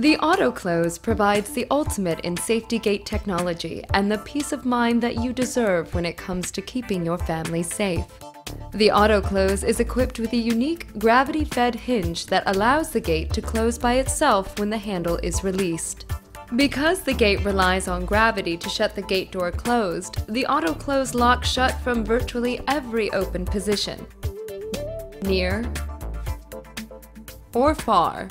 The auto close provides the ultimate in safety gate technology and the peace of mind that you deserve when it comes to keeping your family safe. The auto close is equipped with a unique gravity fed hinge that allows the gate to close by itself when the handle is released. Because the gate relies on gravity to shut the gate door closed, the auto close locks shut from virtually every open position. Near or far,